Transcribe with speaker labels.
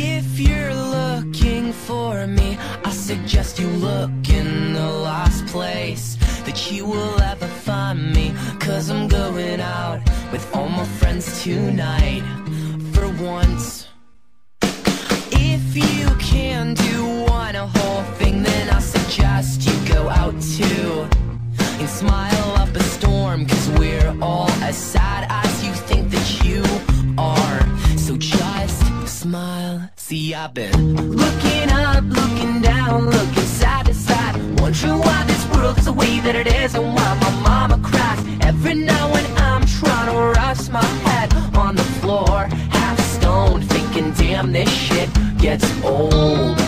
Speaker 1: If you're looking for me, I suggest you look in the last place that you will ever find me. Cause I'm going out with all my friends tonight for once. If you can do one whole thing, then I suggest you go out too and smile up a storm. Cause we're all as sad as you think smile. See, I've been looking up, looking down, looking side to side. Wondering why this world is the way that it is and why my mama cries. Every now when I'm trying to rest my head on the floor, half stoned, thinking, damn, this shit gets old.